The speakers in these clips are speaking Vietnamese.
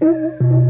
嗯嗯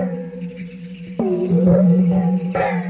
Thank you.